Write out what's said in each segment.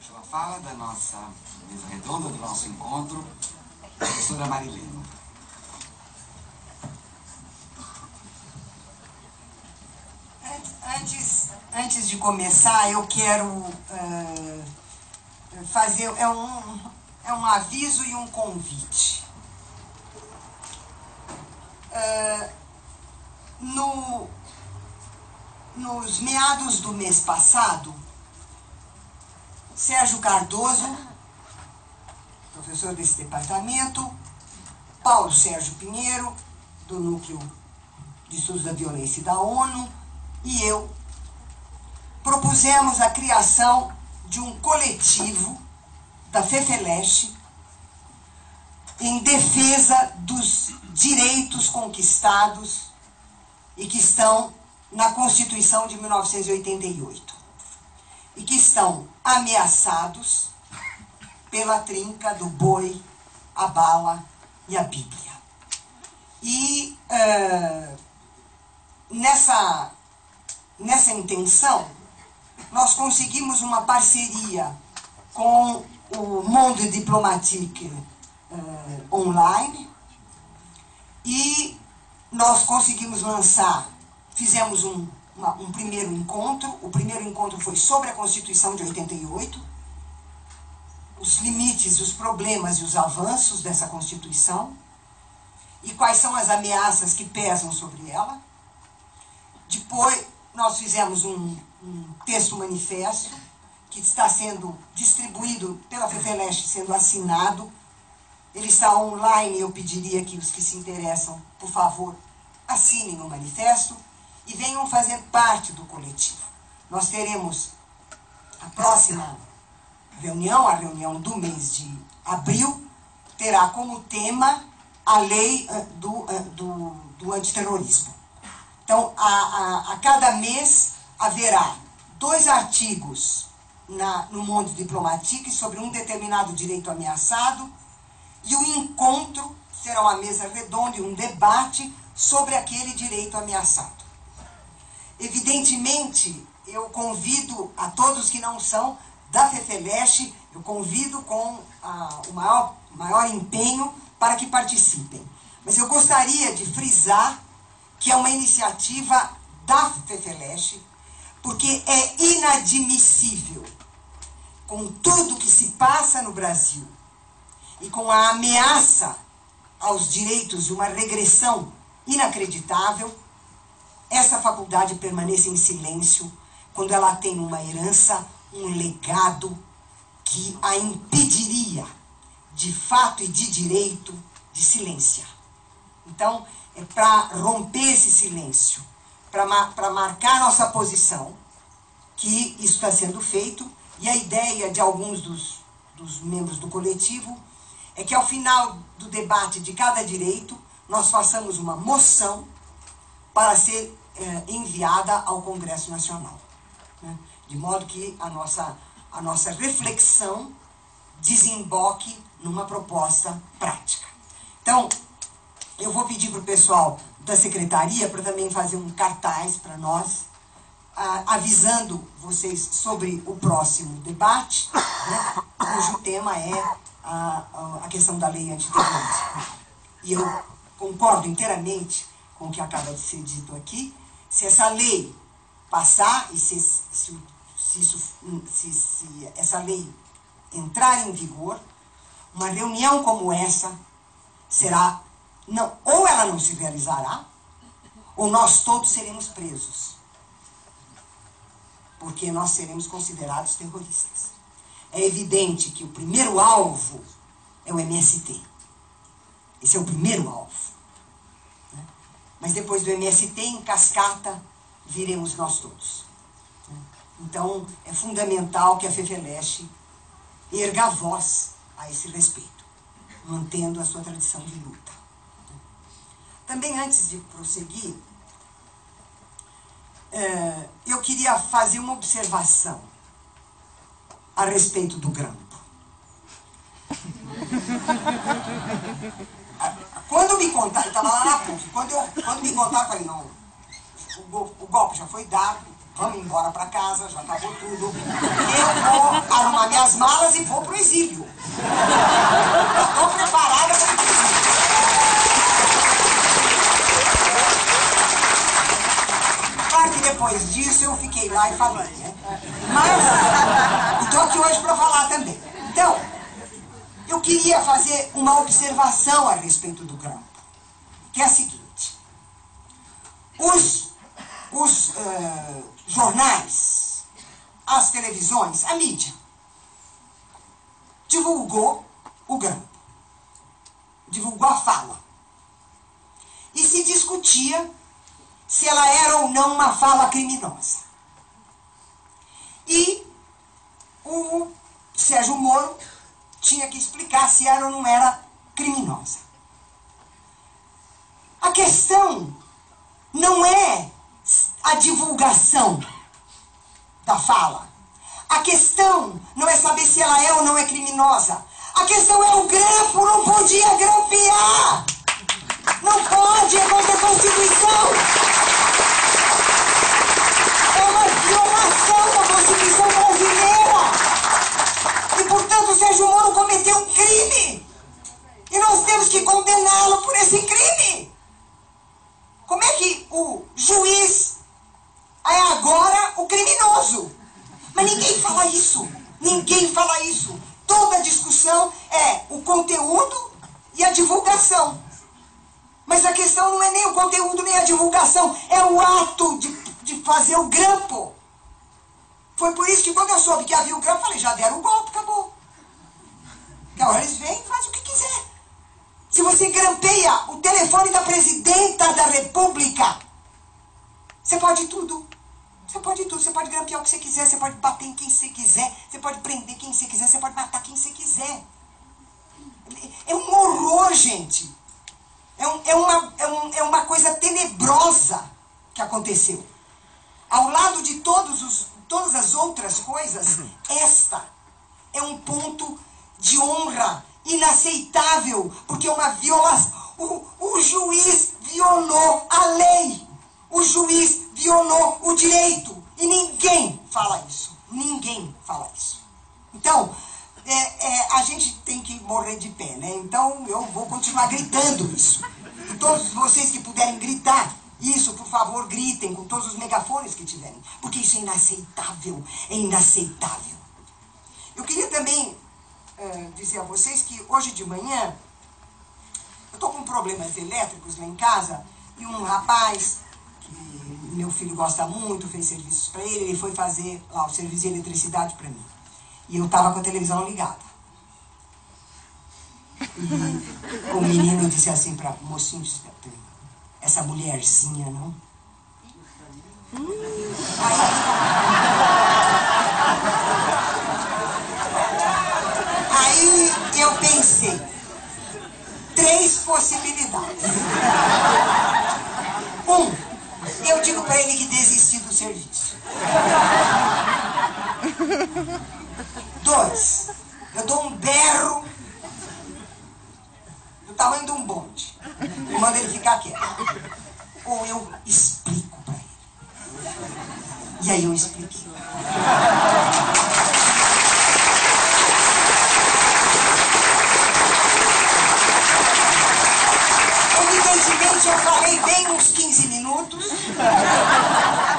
última fala da nossa mesa redonda, do nosso encontro, a professora Marilena. Antes, antes de começar, eu quero uh, fazer é um, é um aviso e um convite. Uh, no, nos meados do mês passado, Sérgio Cardoso, professor desse departamento, Paulo Sérgio Pinheiro, do Núcleo de Estudos da Violência da ONU, e eu propusemos a criação de um coletivo da FEFELESH em defesa dos direitos conquistados e que estão na Constituição de 1988 e que estão ameaçados pela trinca do boi, a bala e a Bíblia. E uh, nessa, nessa intenção, nós conseguimos uma parceria com o Monde Diplomatique uh, Online e nós conseguimos lançar, fizemos um uma, um primeiro encontro. O primeiro encontro foi sobre a Constituição de 88, os limites, os problemas e os avanços dessa Constituição e quais são as ameaças que pesam sobre ela. Depois, nós fizemos um, um texto manifesto que está sendo distribuído pela FEFELESH, sendo assinado. Ele está online, eu pediria que os que se interessam, por favor, assinem o manifesto e venham fazer parte do coletivo. Nós teremos a próxima reunião, a reunião do mês de abril, terá como tema a lei eh, do, eh, do, do antiterrorismo. Então, a, a, a, cada mês haverá dois artigos na, no Mundo Diplomatique sobre um determinado direito ameaçado e o encontro será uma mesa redonda e um debate sobre aquele direito ameaçado. Evidentemente, eu convido a todos que não são da FEFELESH, eu convido com ah, o maior, maior empenho para que participem. Mas eu gostaria de frisar que é uma iniciativa da FEFELESH, porque é inadmissível, com tudo que se passa no Brasil e com a ameaça aos direitos uma regressão inacreditável, essa faculdade permaneça em silêncio quando ela tem uma herança, um legado que a impediria, de fato e de direito, de silenciar. Então, é para romper esse silêncio, para marcar nossa posição, que isso está sendo feito, e a ideia de alguns dos, dos membros do coletivo é que ao final do debate de cada direito, nós façamos uma moção para ser é, enviada ao Congresso Nacional. Né? De modo que a nossa, a nossa reflexão desemboque numa proposta prática. Então, eu vou pedir para o pessoal da secretaria para também fazer um cartaz para nós, avisando vocês sobre o próximo debate, né, cujo tema é a, a questão da lei antiterrorista. E eu concordo inteiramente com o que acaba de ser dito aqui, se essa lei passar e se, se, isso, se, se essa lei entrar em vigor, uma reunião como essa será, não, ou ela não se realizará, ou nós todos seremos presos. Porque nós seremos considerados terroristas. É evidente que o primeiro alvo é o MST. Esse é o primeiro alvo. Mas depois do MST, em cascata, viremos nós todos. Então, é fundamental que a FEFELESH erga a voz a esse respeito, mantendo a sua tradição de luta. Também, antes de prosseguir, é, eu queria fazer uma observação a respeito do grampo. Quando me contaram, eu estava lá na PUC, quando, eu, quando me contaram, eu falei, não, o, o golpe já foi dado, vamos embora para casa, já acabou tudo. Eu vou arrumar minha minhas malas e vou pro exílio. Estou preparada para Claro que depois disso eu fiquei lá e falei, né? Mas estou aqui hoje para falar também. Então, eu queria fazer uma observação a respeito do grampo, que é a seguinte. Os, os uh, jornais, as televisões, a mídia, divulgou o grampo, divulgou a fala. E se discutia se ela era ou não uma fala criminosa. E o Sérgio Moro tinha que explicar se era ou não era criminosa. A questão não é a divulgação da fala. A questão não é saber se ela é ou não é criminosa. A questão é o grampo, não podia grampear. Não pode, é contra a Constituição. É uma violação da Constituição brasileira. E, portanto, o Sérgio Moro cometeu um crime. E nós temos que condená-lo por esse crime. Como é que o juiz é agora o criminoso? Mas ninguém fala isso. Ninguém fala isso. Toda discussão é o conteúdo e a divulgação. Mas a questão não é nem o conteúdo nem a divulgação, é o ato de, de fazer o grampo. Foi por isso que quando eu soube que havia o grampo, falei, já deram o golpe, acabou. Agora eles vêm e fazem o que quiser. Se você grampeia o telefone da presidenta da república, você pode tudo. Você pode tudo, você pode grampear o que você quiser, você pode bater em quem você quiser, você pode prender quem você quiser, você pode matar quem você quiser. É um horror, gente. É, um, é, uma, é, um, é uma coisa tenebrosa que aconteceu. Ao lado de todos os, todas as outras coisas, esta é um ponto de honra inaceitável, porque uma violação. O, o juiz violou a lei. O juiz violou o direito. E ninguém fala isso. Ninguém fala isso. Então, é, é, a gente tem que morrer de pé, né? Então eu vou continuar gritando isso. E todos vocês que puderem gritar isso, por favor, gritem com todos os megafones que tiverem. Porque isso é inaceitável. É inaceitável. Eu queria também é, dizer a vocês que hoje de manhã eu estou com problemas elétricos lá em casa e um rapaz que meu filho gosta muito, fez serviços para ele, ele foi fazer lá o serviço de eletricidade para mim. E eu estava com a televisão ligada. E o menino disse assim para mocinho, essa mulherzinha, não? Aí, aí pensei, três possibilidades. Um, eu digo para ele que desistiu do serviço. Dois, eu dou um berro do tamanho de um bonde e mando ele ficar quieto. Ou eu explico para ele. E aí eu expliquei. Evidentemente eu falei bem uns 15 minutos.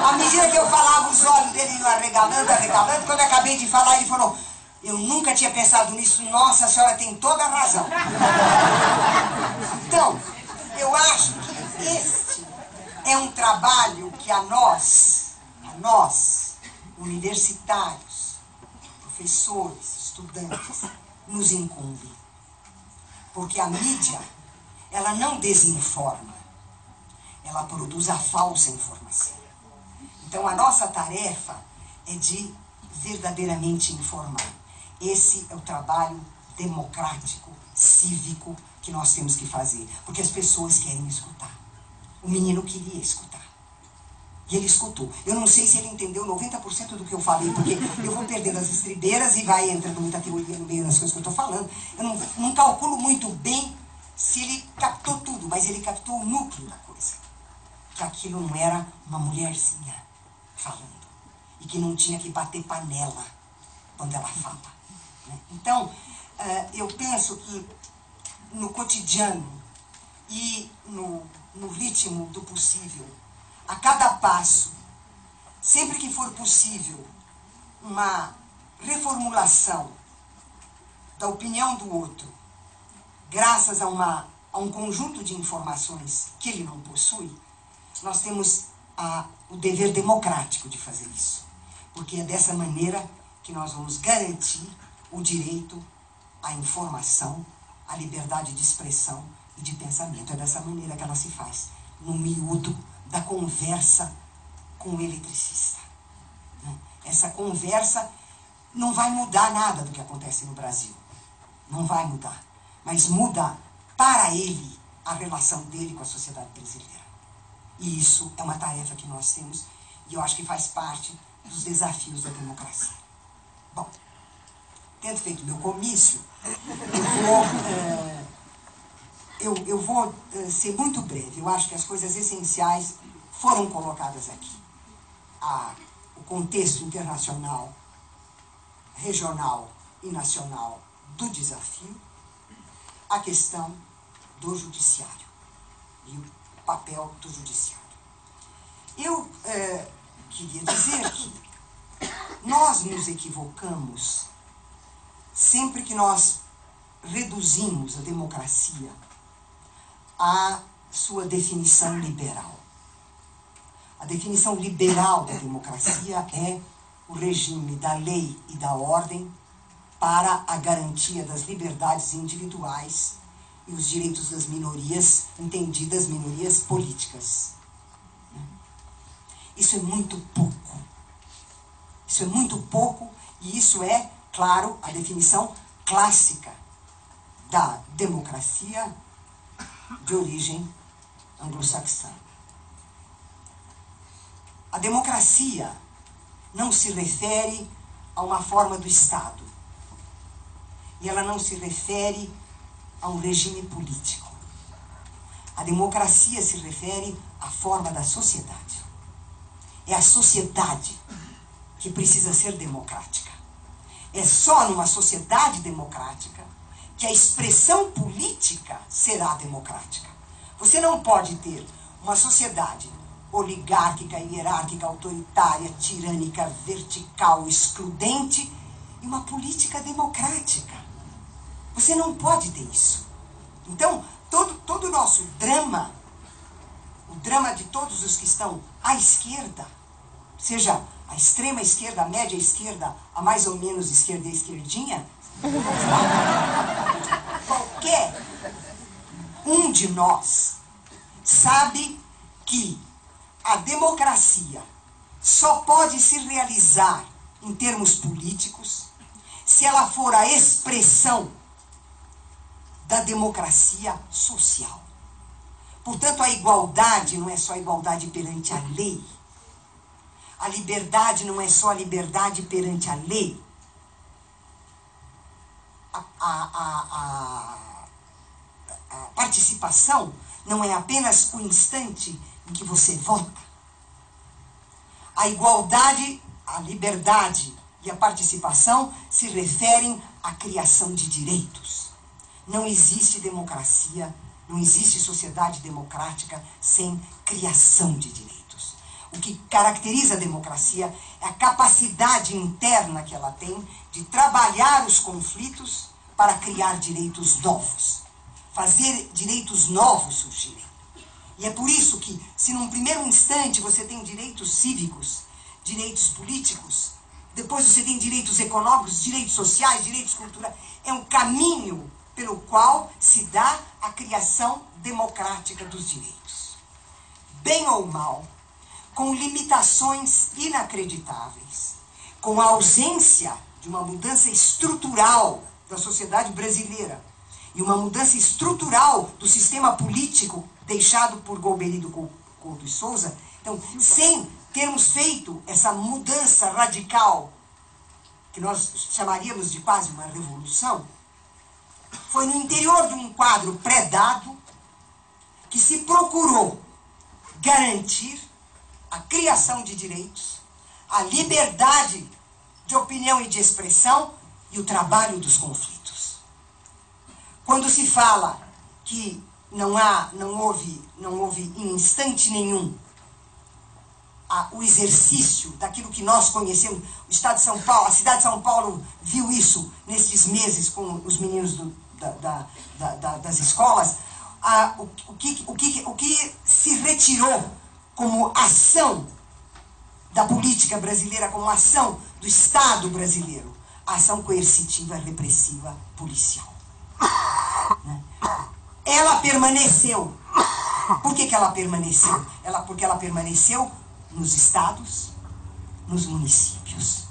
À medida que eu falava, os olhos dele iam arregalando, arregalando. Quando eu acabei de falar, ele falou: Eu nunca tinha pensado nisso. Nossa, a senhora tem toda a razão. Então, eu acho que este é um trabalho que a nós, a nós, universitários, professores, estudantes, nos incumbe. Porque a mídia, ela não desinforma, ela produz a falsa informação. Então a nossa tarefa é de verdadeiramente informar. Esse é o trabalho democrático, cívico que nós temos que fazer, porque as pessoas querem escutar. O menino queria escutar. E ele escutou. Eu não sei se ele entendeu 90% do que eu falei, porque eu vou perdendo as estribeiras e vai entrando muita teoria no meio das coisas que eu estou falando. Eu não, não calculo muito bem se ele captou tudo, mas ele captou o núcleo da coisa. Que aquilo não era uma mulherzinha falando. E que não tinha que bater panela quando ela fala. Né? Então, uh, eu penso que no cotidiano e no, no ritmo do possível, a cada passo, sempre que for possível, uma reformulação da opinião do outro, graças a, uma, a um conjunto de informações que ele não possui, nós temos a, o dever democrático de fazer isso. Porque é dessa maneira que nós vamos garantir o direito à informação, à liberdade de expressão e de pensamento. É dessa maneira que ela se faz, no miúdo da conversa com o eletricista. Né? Essa conversa não vai mudar nada do que acontece no Brasil. Não vai mudar. Mas muda para ele a relação dele com a sociedade brasileira. E isso é uma tarefa que nós temos e eu acho que faz parte dos desafios da democracia. Bom, tendo feito meu comício, eu vou, é, eu, eu vou é, ser muito breve. Eu acho que as coisas essenciais foram colocadas aqui. A, o contexto internacional, regional e nacional do desafio, a questão do judiciário e papel do judiciário. Eu é, queria dizer que nós nos equivocamos sempre que nós reduzimos a democracia à sua definição liberal. A definição liberal da democracia é o regime da lei e da ordem para a garantia das liberdades individuais e os direitos das minorias, entendidas minorias políticas. Isso é muito pouco. Isso é muito pouco e isso é, claro, a definição clássica da democracia de origem anglo-saxã. A democracia não se refere a uma forma do Estado. E ela não se refere a um regime político. A democracia se refere à forma da sociedade. É a sociedade que precisa ser democrática. É só numa sociedade democrática que a expressão política será democrática. Você não pode ter uma sociedade oligárquica, hierárquica, autoritária, tirânica, vertical, excludente e uma política democrática. Você não pode ter isso. Então, todo, todo o nosso drama, o drama de todos os que estão à esquerda, seja a extrema esquerda, a média esquerda, a mais ou menos esquerda e esquerdinha, qualquer um de nós sabe que a democracia só pode se realizar em termos políticos se ela for a expressão da democracia social. Portanto, a igualdade não é só igualdade perante a lei. A liberdade não é só a liberdade perante a lei. A, a, a, a participação não é apenas o instante em que você vota. A igualdade, a liberdade e a participação se referem à criação de direitos. Não existe democracia, não existe sociedade democrática sem criação de direitos. O que caracteriza a democracia é a capacidade interna que ela tem de trabalhar os conflitos para criar direitos novos, fazer direitos novos surgirem. E é por isso que, se num primeiro instante você tem direitos cívicos, direitos políticos, depois você tem direitos econômicos, direitos sociais, direitos culturais, é um caminho pelo qual se dá a criação democrática dos direitos. Bem ou mal, com limitações inacreditáveis, com a ausência de uma mudança estrutural da sociedade brasileira e uma mudança estrutural do sistema político deixado por Golbery Couto e Souza. Então, sem termos feito essa mudança radical, que nós chamaríamos de quase uma revolução, foi no interior de um quadro predado que se procurou garantir a criação de direitos, a liberdade de opinião e de expressão e o trabalho dos conflitos. Quando se fala que não há, não houve, não houve em instante nenhum a, o exercício daquilo que nós conhecemos, o Estado de São Paulo, a cidade de São Paulo viu isso nesses meses com os meninos do, da, da, da, das escolas, a, o, o, que, o, que, o que se retirou como ação da política brasileira, como ação do Estado brasileiro, a ação coercitiva, repressiva, policial. Né? Ela permaneceu. Por que, que ela permaneceu? Ela, porque ela permaneceu nos estados, nos municípios.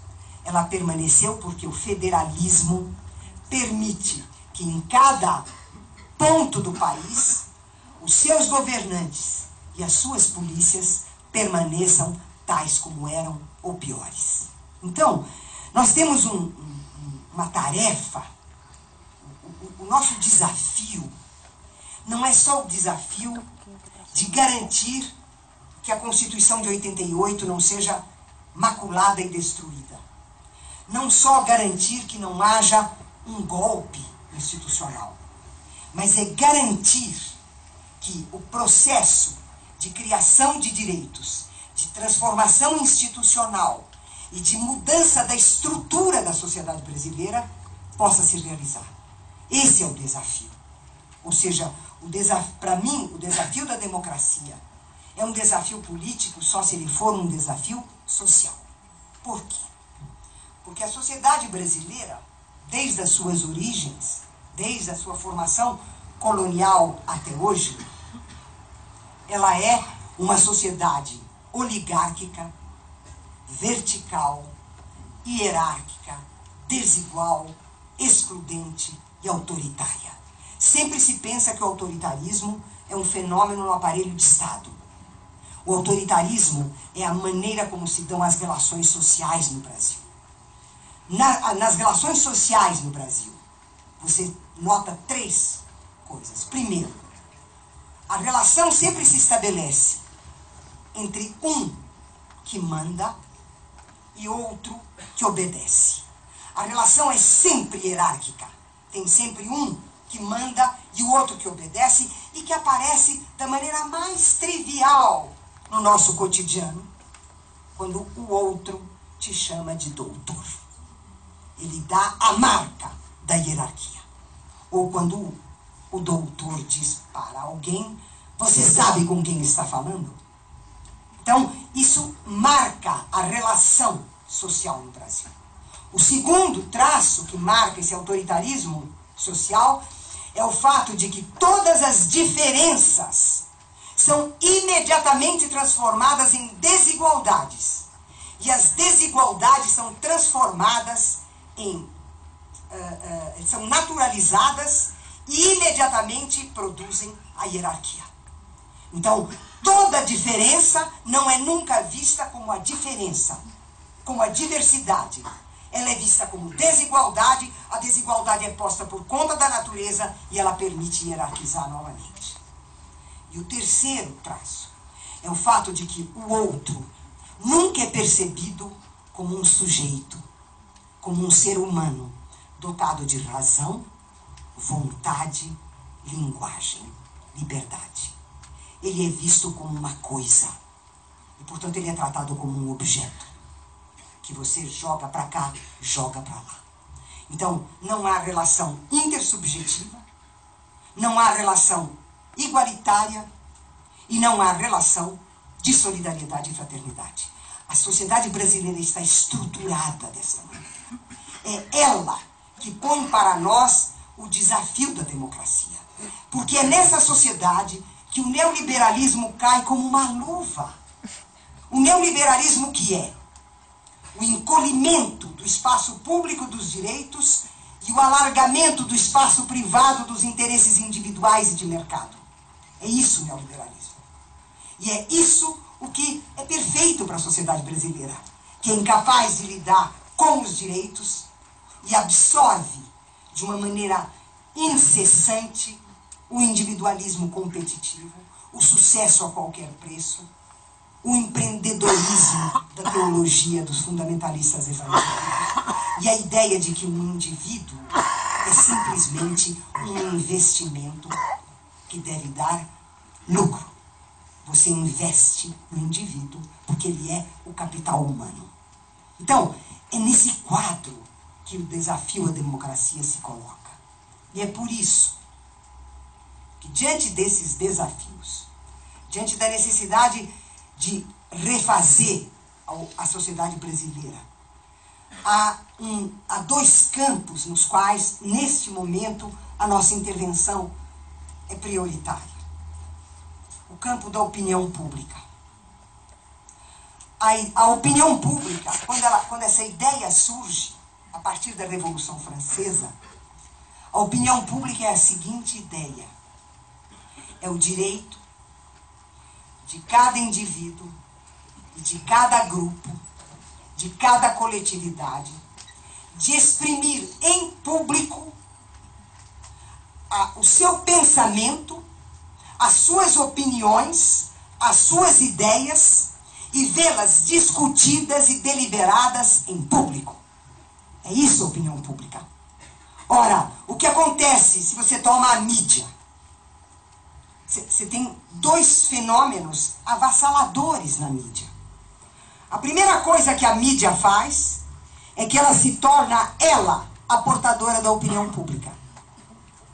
Ela permaneceu porque o federalismo permite que em cada ponto do país os seus governantes e as suas polícias permaneçam tais como eram ou piores. Então, nós temos um, um, uma tarefa, o, o, o nosso desafio não é só o desafio de garantir que a Constituição de 88 não seja maculada e destruída. Não só garantir que não haja um golpe institucional, mas é garantir que o processo de criação de direitos, de transformação institucional e de mudança da estrutura da sociedade brasileira possa se realizar. Esse é o desafio. Ou seja, para mim, o desafio da democracia é um desafio político só se ele for um desafio social. Por quê? Porque a sociedade brasileira, desde as suas origens, desde a sua formação colonial até hoje, ela é uma sociedade oligárquica, vertical, hierárquica, desigual, excludente e autoritária. Sempre se pensa que o autoritarismo é um fenômeno no aparelho de Estado. O autoritarismo é a maneira como se dão as relações sociais no Brasil. Na, nas relações sociais no Brasil, você nota três coisas. Primeiro, a relação sempre se estabelece entre um que manda e outro que obedece. A relação é sempre hierárquica. Tem sempre um que manda e o outro que obedece e que aparece da maneira mais trivial no nosso cotidiano, quando o outro te chama de doutor. Ele dá a marca da hierarquia. Ou quando o doutor diz para alguém: Você sabe com quem está falando? Então, isso marca a relação social no Brasil. O segundo traço que marca esse autoritarismo social é o fato de que todas as diferenças são imediatamente transformadas em desigualdades. E as desigualdades são transformadas em. Uh, uh, são naturalizadas e imediatamente produzem a hierarquia. Então, toda diferença não é nunca vista como a diferença, como a diversidade. Ela é vista como desigualdade, a desigualdade é posta por conta da natureza e ela permite hierarquizar novamente. E o terceiro traço é o fato de que o outro nunca é percebido como um sujeito, como um ser humano dotado de razão, vontade, linguagem, liberdade. Ele é visto como uma coisa. E, portanto, ele é tratado como um objeto. Que você joga para cá, joga para lá. Então, não há relação intersubjetiva, não há relação igualitária e não há relação de solidariedade e fraternidade. A sociedade brasileira está estruturada dessa maneira. É ela que põe para nós o desafio da democracia. Porque é nessa sociedade que o neoliberalismo cai como uma luva. O neoliberalismo que é o encolhimento do espaço público dos direitos e o alargamento do espaço privado dos interesses individuais e de mercado. É isso o neoliberalismo. E é isso o que é perfeito para a sociedade brasileira, que é incapaz de lidar com os direitos e absorve de uma maneira incessante o individualismo competitivo, o sucesso a qualquer preço, o empreendedorismo da teologia dos fundamentalistas evangélicos e a ideia de que um indivíduo é simplesmente um investimento que deve dar lucro. Você investe no indivíduo porque ele é o capital humano. Então, é nesse quadro que o desafio à democracia se coloca. E é por isso que, diante desses desafios, diante da necessidade de refazer a sociedade brasileira, há, um, há dois campos nos quais, neste momento, a nossa intervenção é prioritária. O campo da opinião pública. A, a opinião pública, quando, ela, quando essa ideia surge, a partir da Revolução Francesa, a opinião pública é a seguinte ideia: é o direito de cada indivíduo de cada grupo, de cada coletividade, de exprimir em público a, o seu pensamento, as suas opiniões, as suas ideias e vê-las discutidas e deliberadas em público. É isso a opinião pública. Ora, o que acontece se você toma a mídia? Você tem dois fenômenos avassaladores na mídia. A primeira coisa que a mídia faz é que ela se torna ela a portadora da opinião pública.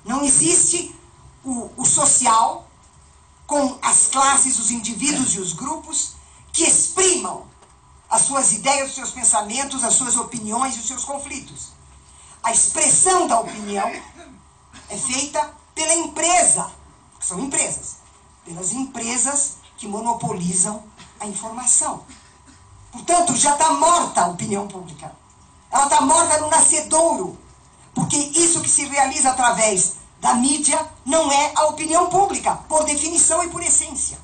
Não existe o, o social com as classes, os indivíduos e os grupos que exprimam as suas ideias, os seus pensamentos, as suas opiniões e os seus conflitos. A expressão da opinião é feita pela empresa, que são empresas, pelas empresas que monopolizam a informação. Portanto, já está morta a opinião pública. Ela está morta no nascedouro. Porque isso que se realiza através da mídia não é a opinião pública, por definição e por essência.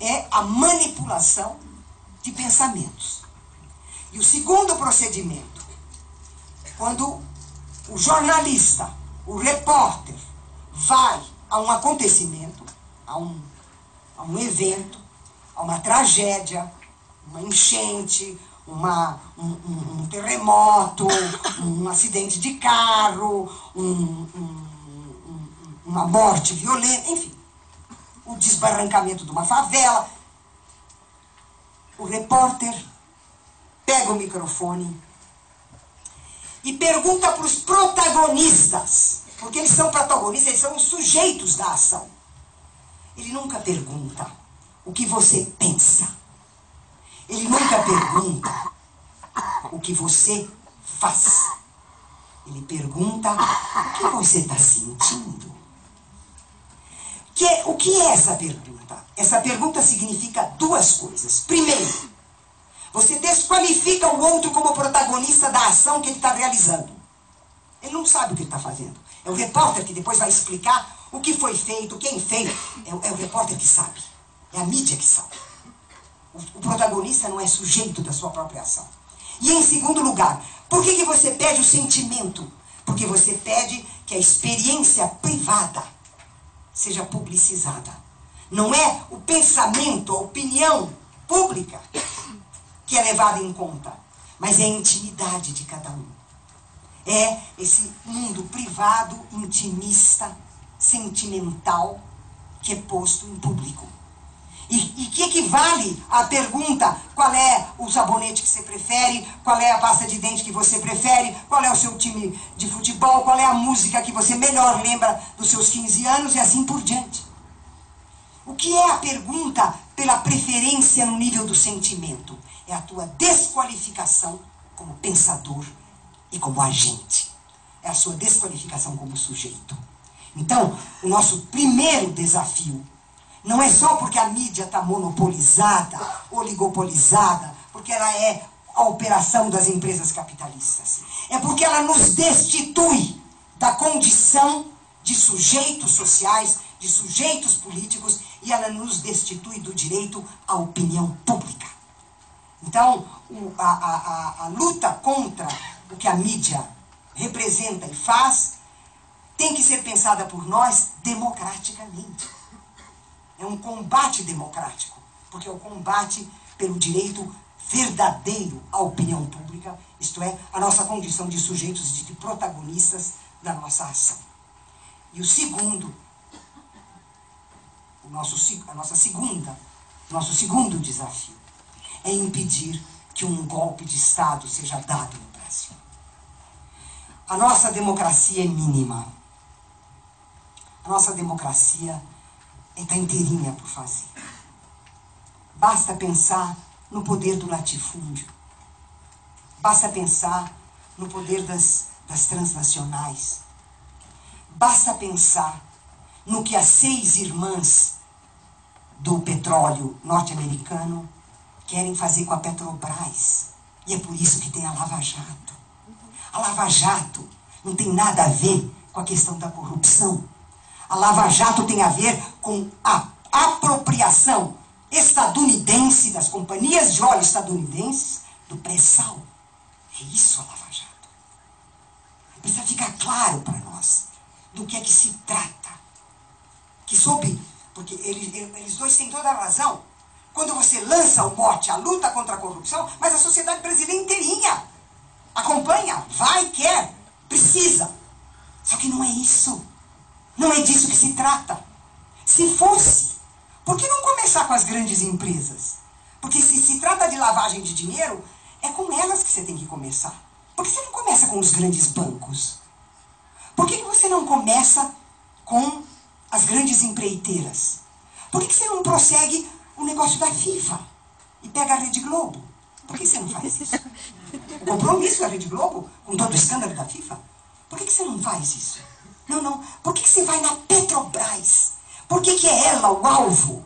É a manipulação de pensamentos. E o segundo procedimento, quando o jornalista, o repórter, vai a um acontecimento, a um, a um evento, a uma tragédia, uma enchente, uma, um, um, um terremoto, um acidente de carro, uma morte violenta, enfim, o desbarrancamento de uma favela. O repórter pega o microfone e pergunta para os protagonistas, porque eles são protagonistas, eles são os sujeitos da ação. Ele nunca pergunta o que você pensa. Ele nunca pergunta o que você faz. Ele pergunta o que você está sentindo. Que, o que é essa pergunta? Essa pergunta significa duas coisas. Primeiro, você desqualifica o outro como protagonista da ação que ele está realizando. Ele não sabe o que ele está fazendo. É o repórter que depois vai explicar o que foi feito, quem fez. É, é o repórter que sabe. É a mídia que sabe. O, o protagonista não é sujeito da sua própria ação. E em segundo lugar, por que, que você pede o sentimento? Porque você pede que a experiência privada seja publicizada. Não é o pensamento, a opinião pública que é levada em conta, mas é a intimidade de cada um. É esse mundo privado, intimista, sentimental, que é posto em público. E, e que equivale à pergunta qual é o sabonete que você prefere, qual é a pasta de dente que você prefere, qual é o seu time de futebol, qual é a música que você melhor lembra dos seus 15 anos e assim por diante. O que é a pergunta pela preferência no nível do sentimento? É a tua desqualificação como pensador e como agente. É a sua desqualificação como sujeito. Então, o nosso primeiro desafio não é só porque a mídia está monopolizada, oligopolizada, porque ela é a operação das empresas capitalistas. É porque ela nos destitui da condição de sujeitos sociais, de sujeitos políticos, e ela nos destitui do direito à opinião pública. Então, o, a, a, a, luta contra o que a mídia representa e faz tem que ser pensada por nós democraticamente. É um combate democrático, porque é o combate pelo direito verdadeiro à opinião pública, isto é, a nossa condição de sujeitos, de protagonistas da nossa ação. E o segundo, o nosso, a nossa segunda, nosso segundo desafio é impedir que um golpe de Estado seja dado no Brasil. A nossa democracia é mínima. A nossa democracia está inteirinha por fazer. Basta pensar no poder do latifúndio. Basta pensar no poder das, das transnacionais. Basta pensar no que as seis irmãs do petróleo norte-americano querem fazer com a Petrobras. E é por isso que tem a Lava Jato. A Lava Jato não tem nada a ver com a questão da corrupção. A Lava Jato tem a ver com a apropriação estadunidense das companhias de óleo estadunidenses do pré-sal. É isso a Lava Jato. Precisa ficar claro para nós do que é que se trata. Que soube, porque eles, eles dois têm toda a razão. Quando você lança o mote, a luta contra a corrupção, mas a sociedade brasileira inteirinha acompanha, vai, quer, precisa. Só que não é isso. Não é disso que se trata. Se fosse, por que não começar com as grandes empresas? Porque se se trata de lavagem de dinheiro, é com elas que você tem que começar. Por que você não começa com os grandes bancos? Por que, que você não começa com as grandes empreiteiras? Por que, que você não prossegue o negócio da FIFA e pega a Rede Globo? Por que você não faz isso? O compromisso da Rede Globo com todo o escândalo da FIFA? Por que, que você não faz isso? Não, não. Por que, que você vai na Petrobras? Por que, que é ela o alvo?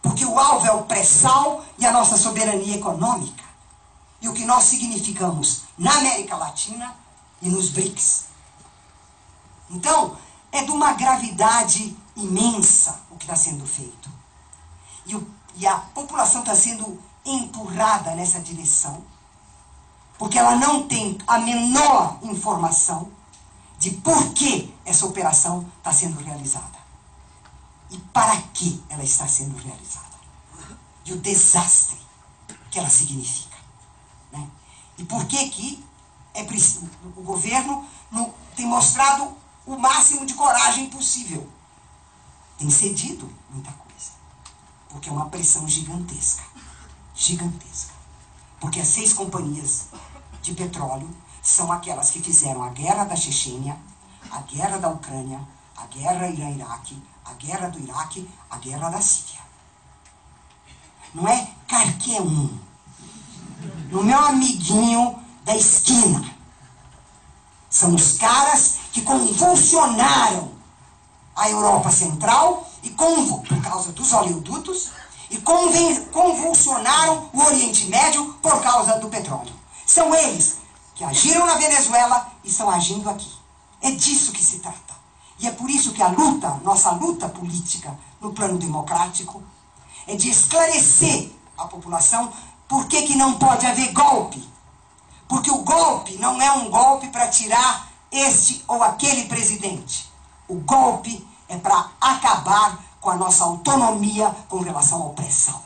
Porque o alvo é o pré-sal e a nossa soberania econômica. E o que nós significamos na América Latina e nos BRICS. Então, é de uma gravidade imensa o que está sendo feito. E, o, e a população está sendo empurrada nessa direção, porque ela não tem a menor informação de por que essa operação está sendo realizada e para que ela está sendo realizada e o desastre que ela significa. Né? E por que, que é preciso, o governo no, tem mostrado o máximo de coragem possível. Tem cedido muita coisa. Porque é uma pressão gigantesca. Gigantesca. Porque as seis companhias de petróleo são aquelas que fizeram a guerra da Chechênia, a guerra da Ucrânia, a guerra Irã-Iraque, a guerra do Iraque, a guerra da Síria. Não é qualquer um. No meu amiguinho da esquina. São os caras que convulsionaram a Europa Central e por causa dos oleodutos e convulsionaram o Oriente Médio por causa do petróleo. São eles que agiram na Venezuela e estão agindo aqui. É disso que se trata. E é por isso que a luta, nossa luta política no plano democrático, é de esclarecer a população por que, que não pode haver golpe. Porque o golpe não é um golpe para tirar este ou aquele presidente. O golpe é para acabar com a nossa autonomia com relação à opressão.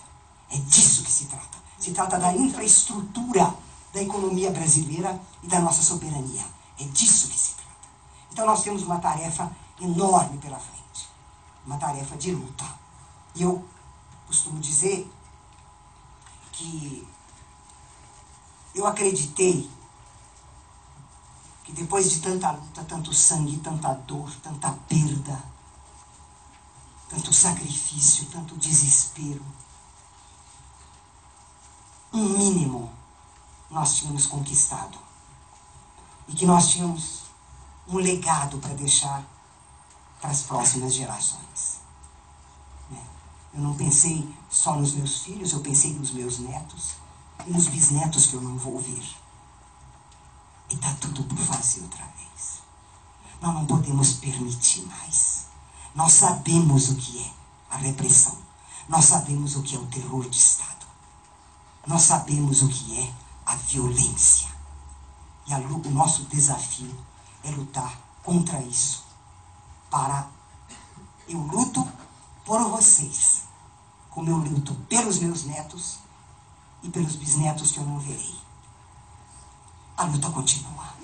É disso que se trata. Se trata da infraestrutura da economia brasileira e da nossa soberania. É disso que se trata. Então nós temos uma tarefa enorme pela frente. Uma tarefa de luta. E eu costumo dizer que eu acreditei que depois de tanta luta, tanto sangue, tanta dor, tanta perda, tanto sacrifício, tanto desespero, um mínimo nós tínhamos conquistado. E que nós tínhamos um legado para deixar para as próximas gerações. Né? Eu não pensei só nos meus filhos, eu pensei nos meus netos e nos bisnetos que eu não vou ver. E está tudo por fazer outra vez. Nós não podemos permitir mais. Nós sabemos o que é a repressão. Nós sabemos o que é o terror de Estado. Nós sabemos o que é a violência. E a, o nosso desafio é lutar contra isso. Para eu luto por vocês, como eu luto pelos meus netos e pelos bisnetos que eu não verei. A luta continua.